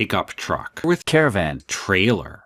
pickup truck with caravan, trailer.